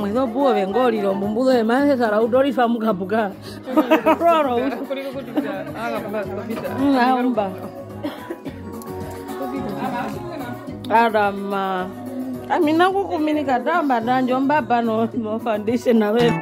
mwizo buwo vengolilo mbumbuzo yemase sala udolifa mukapuka. Roro mm, aumba adama. Ah, Amina kukuminika damba danjo mbapa no nawe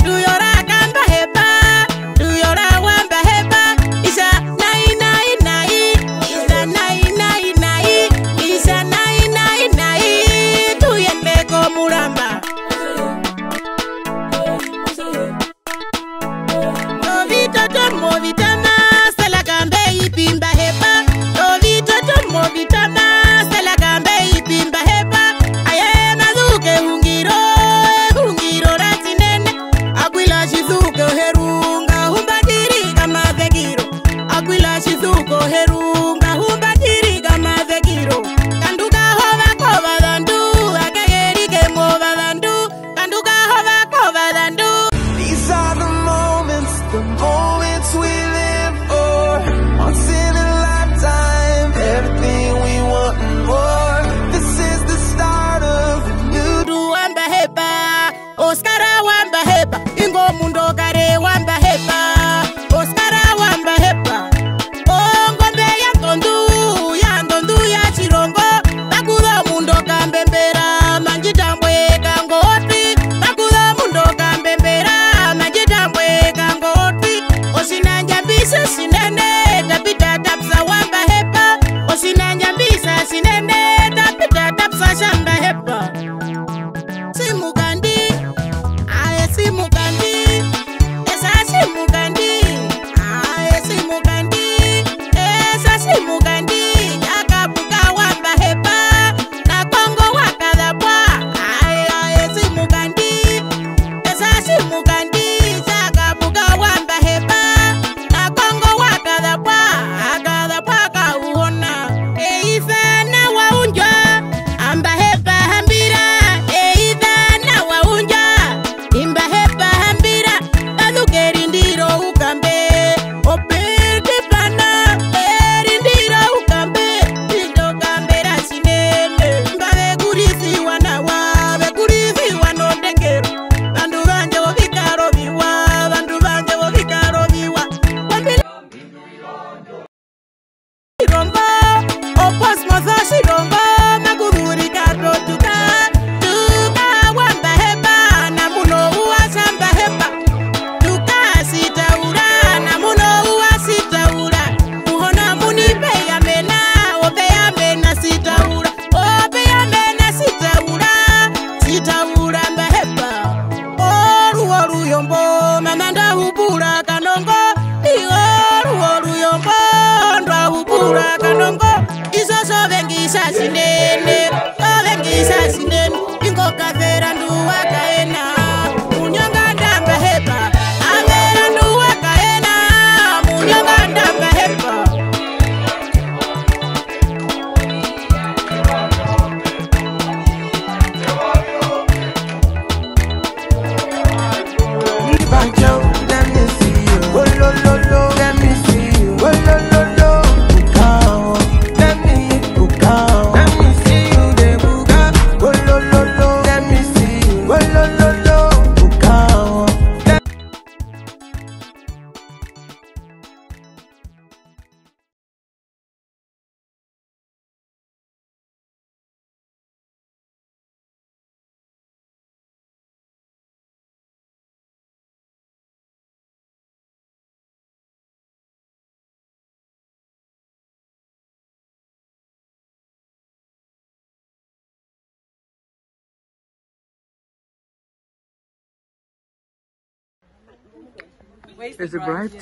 It's, it bright,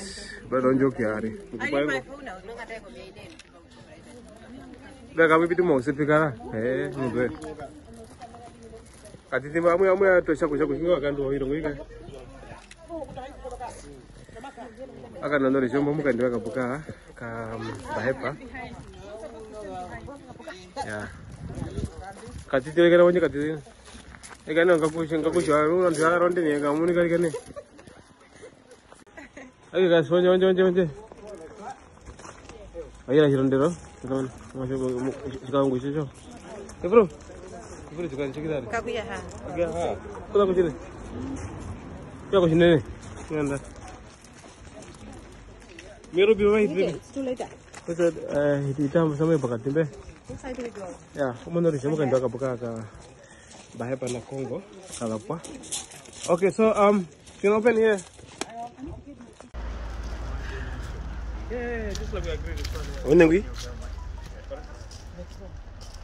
but don't joke yari. itu mau mo sifika eh mudwe. Kati timba kamu amu ya tosha kusha kushinga akan dua hidung ika. Akan nono risho mau kan juga buka, ah. kam bahepa. Ah. Ya. Kati tiba kira wanya kati tiba. Ikan kaku, sih kaku sih. lu orang ada ronde nih, kamu nih kali kali. Oke guys, maju maju maju maju. Ayo lah hiron Teman, masih masuk sekarang gue sih. Oke bro. Bro juga di sekitar. Kaku ya ha. Oke ya, ha. Eh, ya, Kau ya, aku sini. Kau aku sini nih. anda. Mero bi wah itu. Itu leda. Kita eh itu sama bakat timbe. Ya, menurut kan bukan bakat ke bahaya pada Kongo. Kalau apa? Okay, so um, kita can open here. Yeah, just like we agreed. When are we?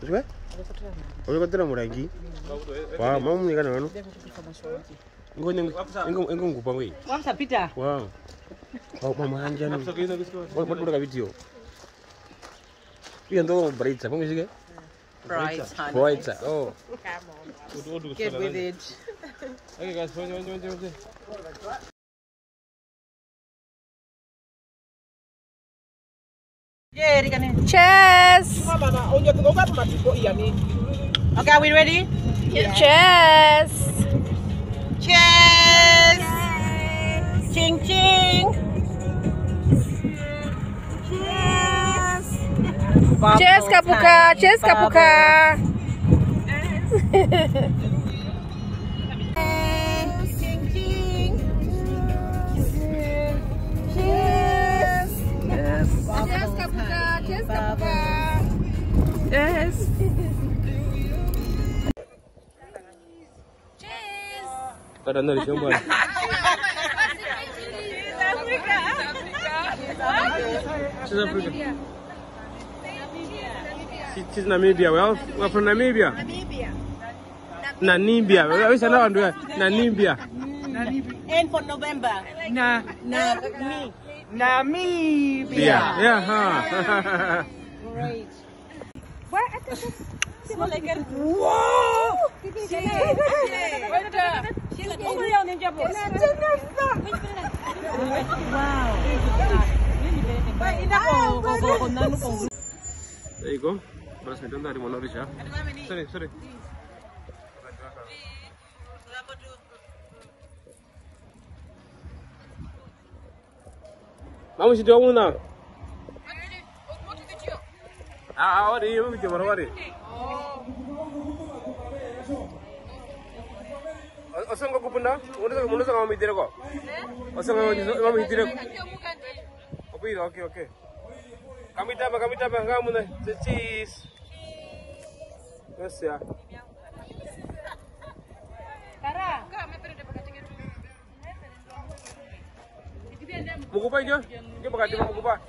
What? Ulikotera murangi? Wow, mama munika nalo. Ngo ngupa wewe. Wamsa Peter. Wow. Wow, mama kanjani? What what video? Iyo ndo braitsa, pomwe shike? Braitsa. Braitsa. Oh. Come on. Get with it. Okay guys, wanje wanje wanje. Cheers. Okay, are we ready? Cheers. Cheers. Ching ching. Cheers, Kapuka. Cheers, Kapuka. Ching ching. Cheers, Kapuka. Cheers, Kapuka. Yes. Kada na rin siya She's Africa. She- She's Namibia. Well, we're from Namibia. Namibia. Namibia. We say that one. Namibia. And for November. Na, Na me. Namibia. Yeah. Yeah. Huh. Great. There you go. Beras medan dari mana Risha? Sorry, sorry. Mama shi dawo na. A a ko kupunda? Sanga sanga dire ko. Ko dire ko. Opi oke oke. Kami tambah kami tambah kamu nih. Cheese. Yes. Ya. Kara. Mukupay dyan. Hindi, magkati mo mukupay.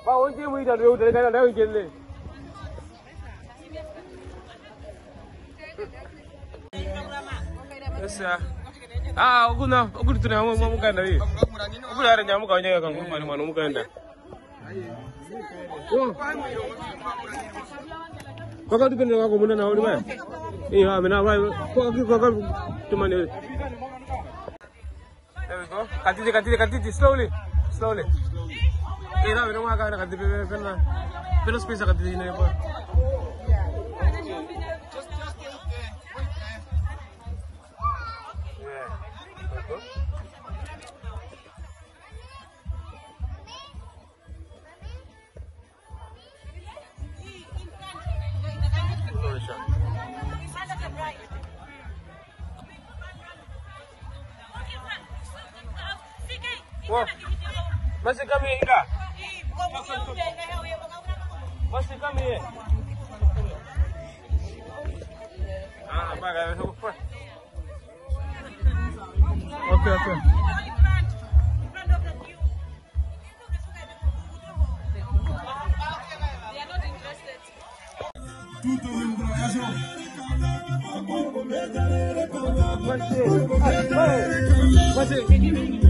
Ba, huwag kayo mo yung dalawa, dalawa ka na lang. Ah, ugu na, ugu tu na mu mu kan dari. Ugu ada nyamu kau nyaga kan mana mana mu kan dah. Kau kau tu kan kau mana mana? Iya, mana apa? Kau kau kau cuma ni. we go. Cantite, cantite, cantite, slowly. Slowly. Kira, minum makan, cantite, pindah, pindah. Pindah space, cantite, ini, boy. Basi come here, Ida. Basi come here. Ah, Okay, okay. Tudo Brasil. What's it? What's it?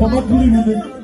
Une Hello.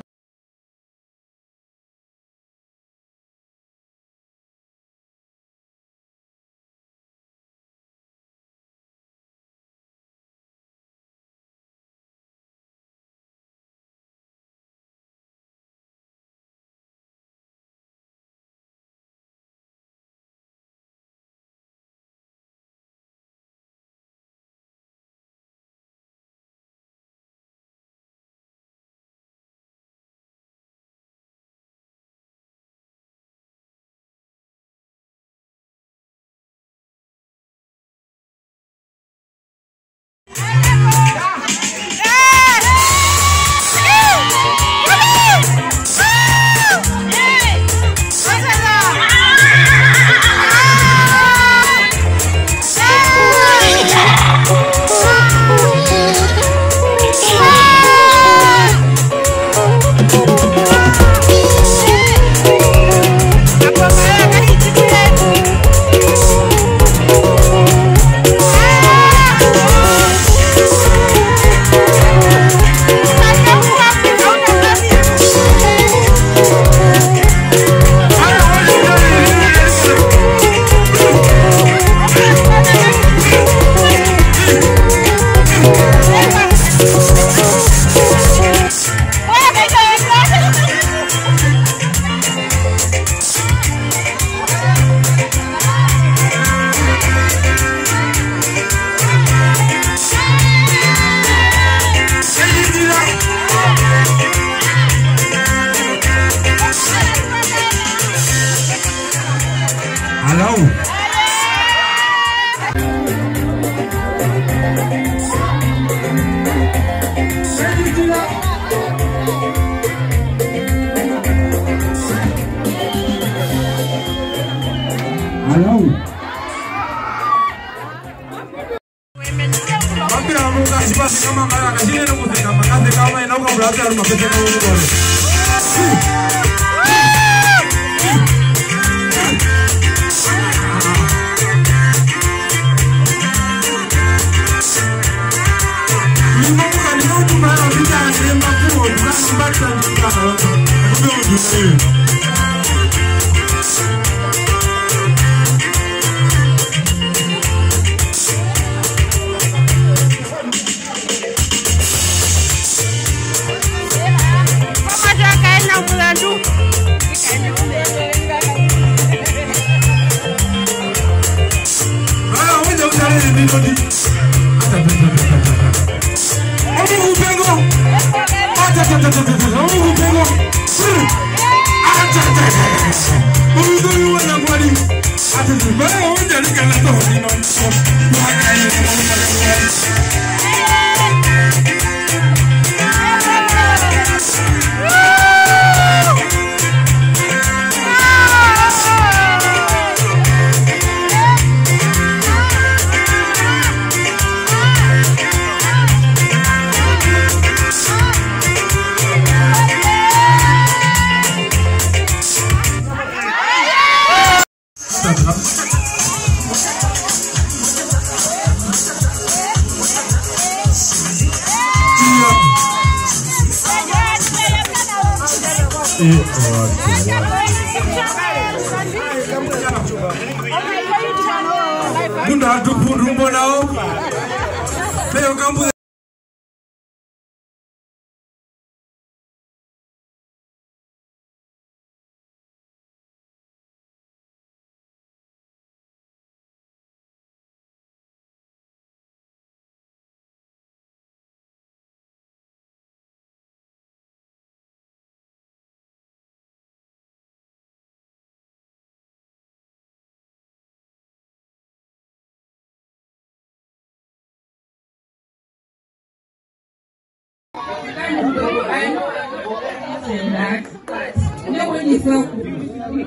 Exacto.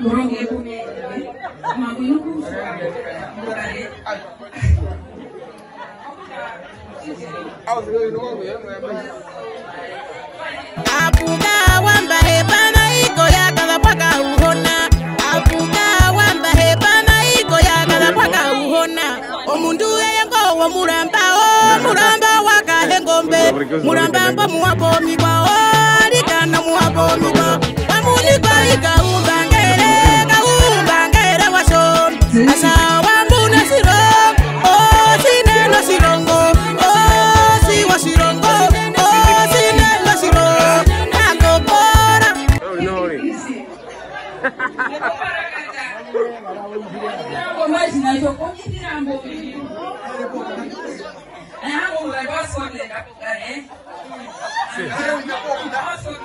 Uno que come mamuyu. Apuka wamba hepana iko ya kada paka uhona Apuka wamba hepana iko ya kada paka uhona Omundu yeyengo wo muramba o muramba e waka hengombe Muramba mbo muwako mikwao ikwali kaumba ngere kaumba ngere wason asa wambuna siro osineno sirongo osiwa sirongo osineno siro. Nakopora Sim.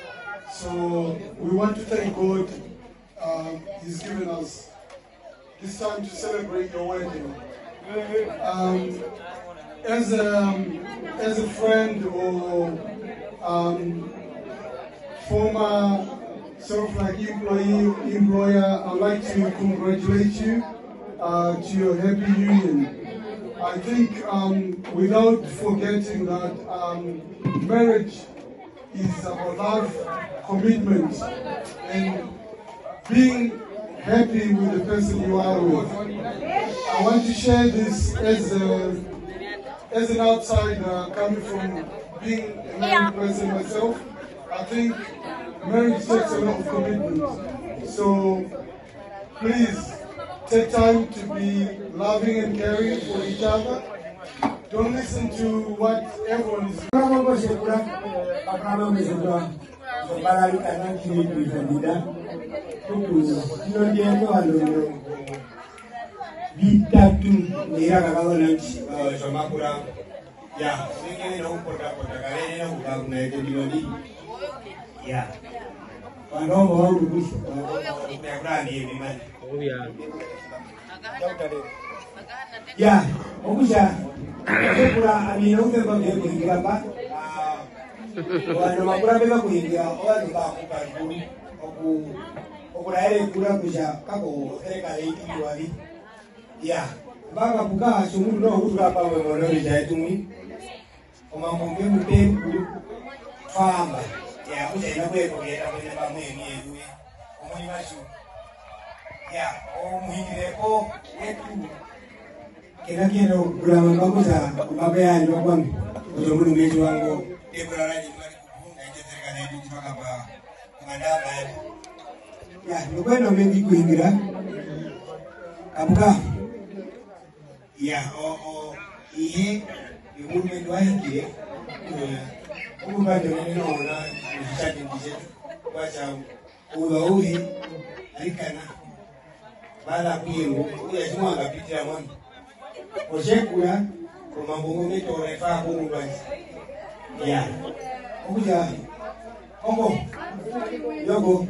So we want to thank God. Um, he's given us this time to celebrate your wedding. Um, as a as a friend or um, former sort of like employee, employer, I'd like to congratulate you uh, to your happy union. I think um, without forgetting that um, marriage is about love, commitment, and being happy with the person you are with. I want to share this as a, as an outsider coming from being a married person myself. I think marriage takes a lot of commitment. So please take time to be loving and caring for each other. Don't listen to what everyone is kamogosekula akamamesebwa zobalalukana kimikwifamida tuku kino lyendo wano bitatu era kakabona nti somakula ya. Singenera okupotapota kalera okubakunaete binoni ya wanomo kugura abintu bimwe bagiye kuhindura ba abantu bakura bimwe kuhindura abantu bakugajuru oku okuraere kura kuja kako serikali ikiwali ya baka kuka chungu no kutuka pawe monori jaitumi omamombe mutembu famba ya kuja inakweko kuja kuja pamwe mieduye omuni macho ya omuhingireko wetu era kero bulaba bakuta baba yani bagwami kuzo munu meji wango ebula rani mali kubunga ije serikali yetu kutoka ba kumandaba yetu ya nukwenda mengi kuingira kabuka. Ya o o ihe yomulumendi wahingire kubumbandonene eh, nowona muhitadindije kwacha uba uhe alikana bala kuyengo uyachimwanga pitira mwana oshekula omangungumitwa onefaa kululwai ya. Okuja kongo yogo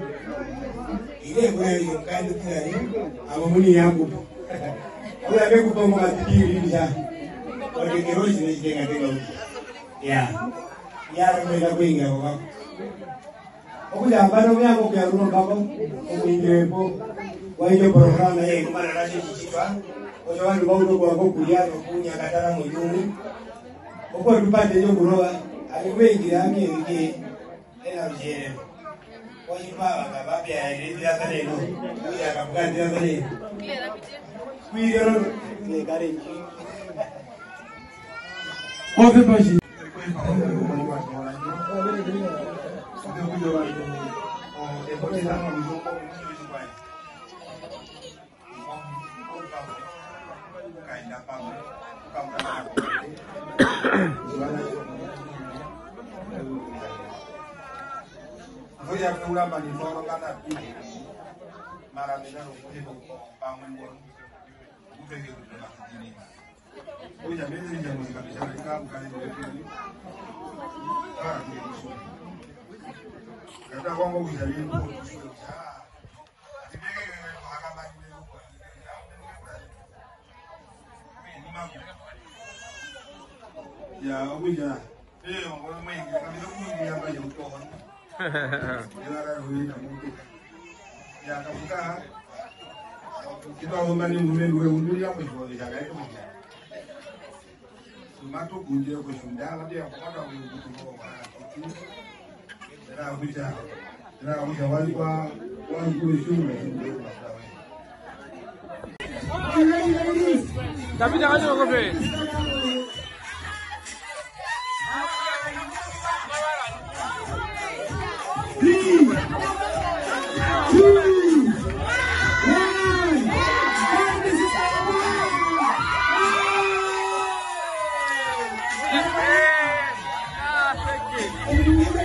ile kulayo mkandi kulali amamuni yakupo kulabe kupongo mapipililya otekerosinochitengatenga ya yaromela kuinga kokako okuyambana myako kuyarunokako omuingiwepo waijo programu naye kumananashochichipa ocobandu baulogo wako kulyalo kunyakatala mu yungu okwo etupande ejokuloba alikubeigiranga ebige enalujerero wakipabaga babyaerezirazaleno uyakabuganzirazaleno kwirero nekarenji Ove Baji. Ove Baji. Voy a una maniforo gana pide. Maramina lo pide con pamungo. Upe que lo pide la tini. Voy a ini. Kata Ya, ya. Eh, orang main kami tak mungkin dia bayar kawan. Dia ada duit tak mungkin. Ya, kamu kan. Kita orang mana yang main dua undur yang pun boleh jaga itu mungkin. Cuma tu kunci aku sudah lah dia kau dah boleh buat apa. Jadi aku cakap, jadi aku cakap wali wali wali tu semua. Tapi jangan juga kopi.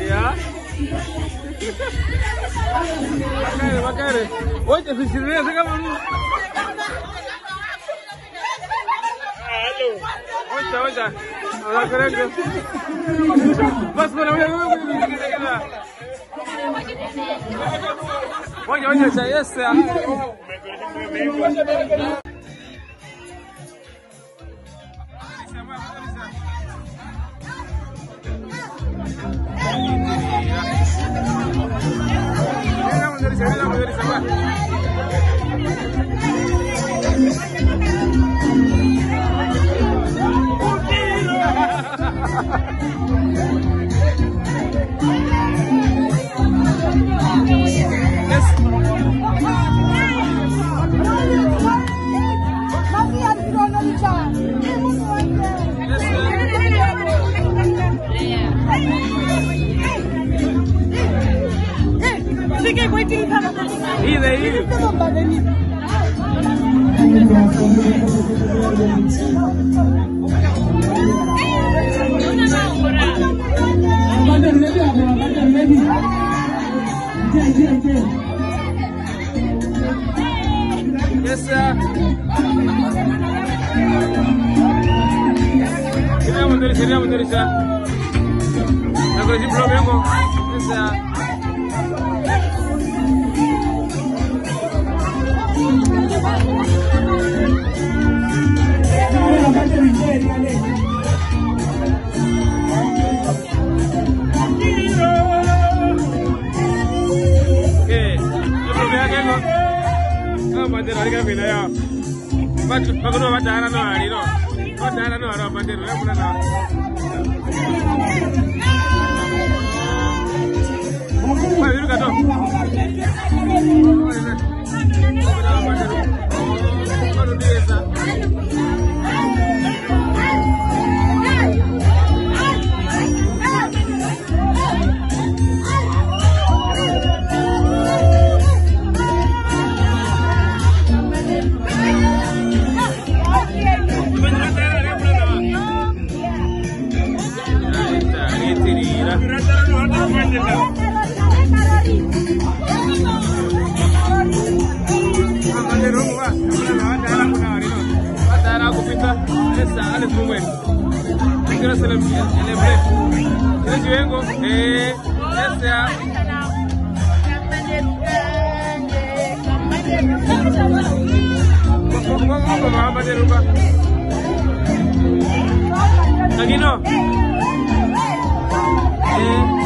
Ya. Bakar, bakar. Oye, te بس برو Oye, oye, ya está. Yes, sir. Sería muy delicia. La colección pro vengo. Yes, sir. bandero ari kapinda ya vakuno vadhara nohari no vadhara nohari vabandero yabuda na ya, Bunda. Pula na. Ba, yuru ka to. Baru desa. Aquí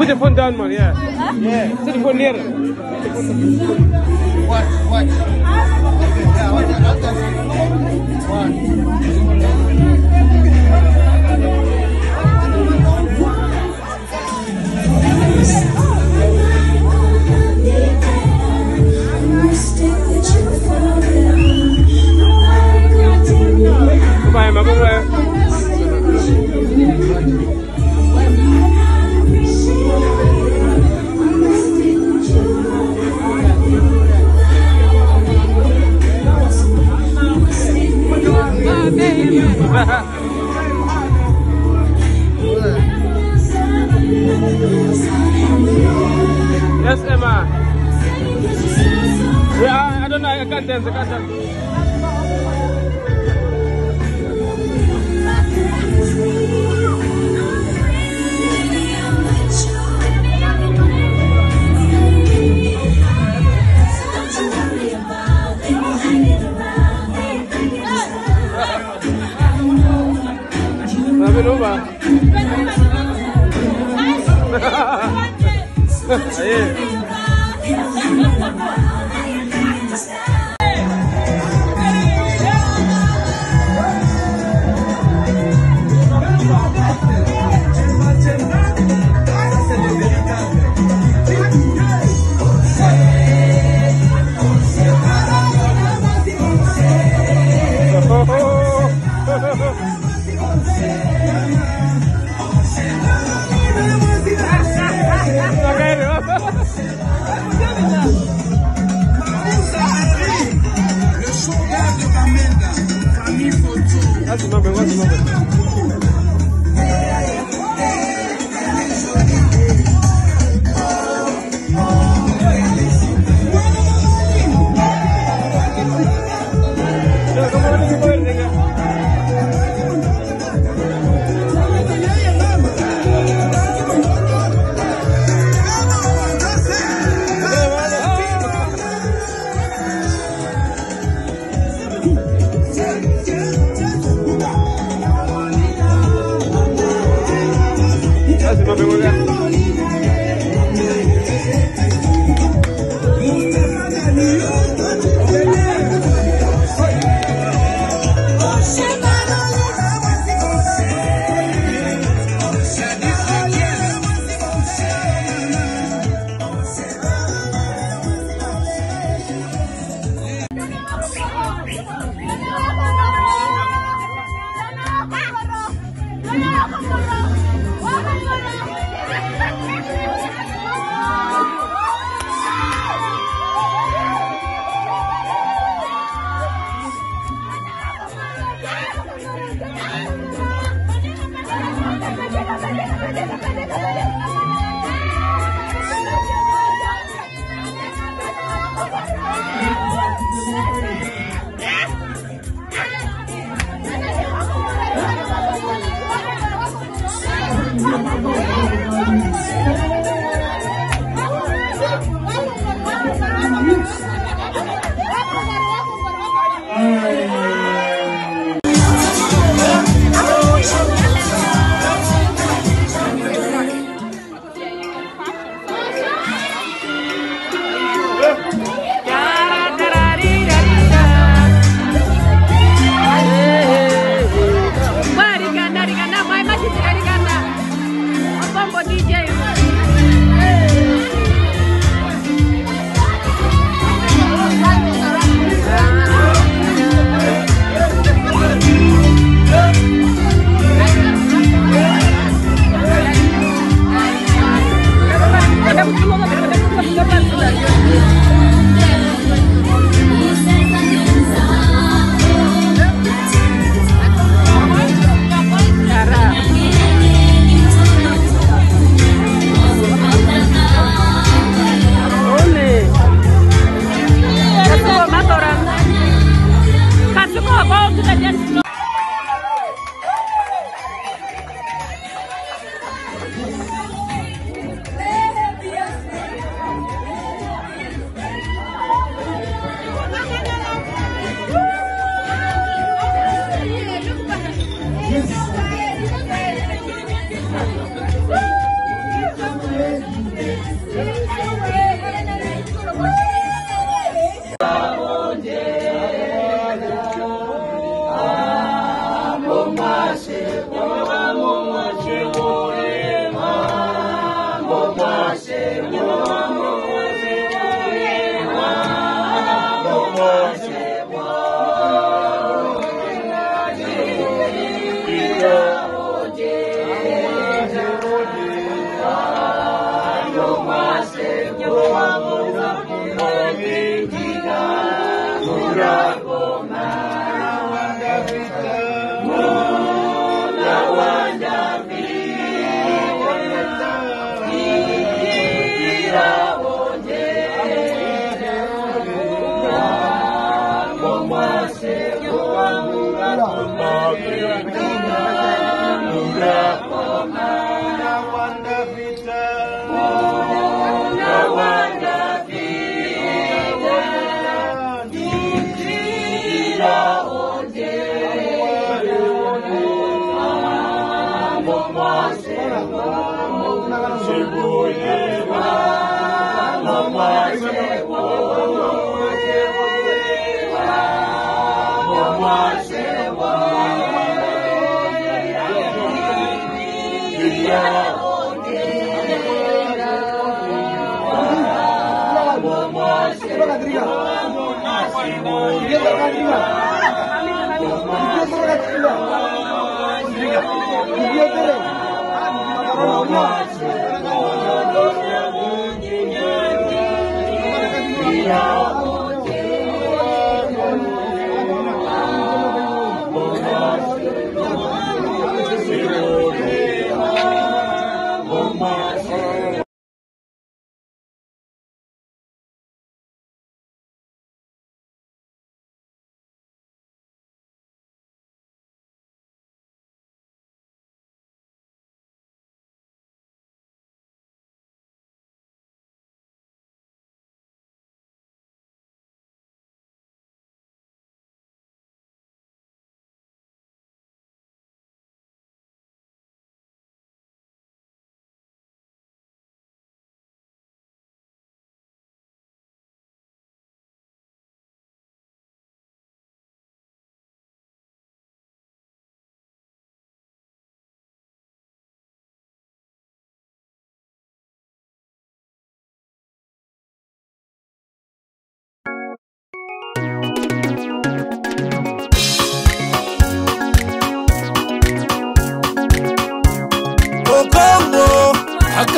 Put the phone down, man. Yeah. Yeah. Put the phone near. What? What? Yeah, what? I'll tell you. One. Bye, my boy. Yes, Emma. Yeah, I, don't know. I can't dance. I can't dance. Suruba. Aí. Dios te 我是，我是我的，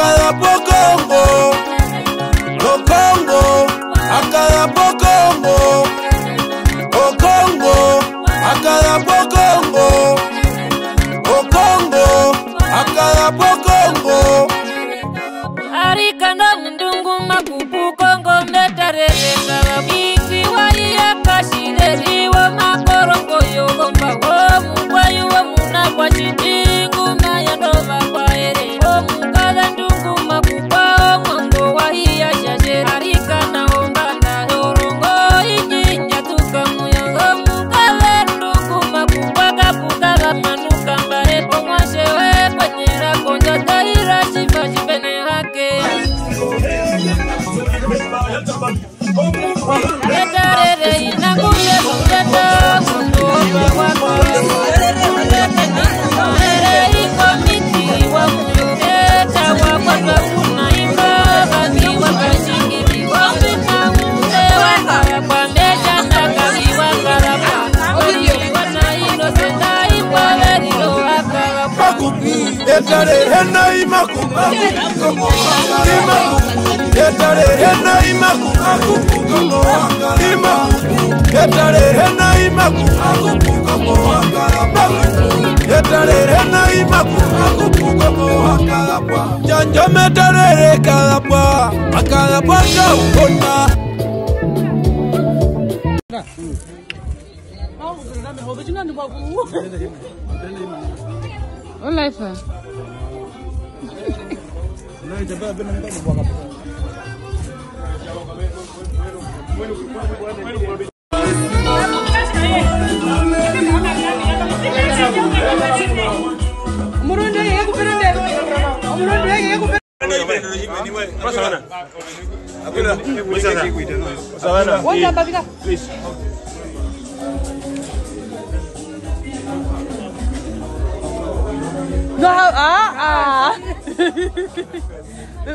cada poco. Oh. yetare hena imaku imaku yetare hena imaku imaku yetare hena imaku yetare hena imaku janjo metarere kalapwa. Akalapwa kaukona original ni babu ulaifa umurundi weke yekupera mberi umurundi weke yekupera What's up, Daha há ah ah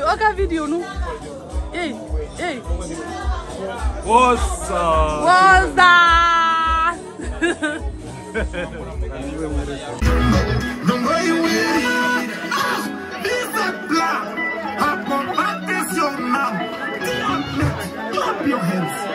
o Ei, ei. What's up? What's that? Não vai ir. Visa plan. Acontecional. Your hands.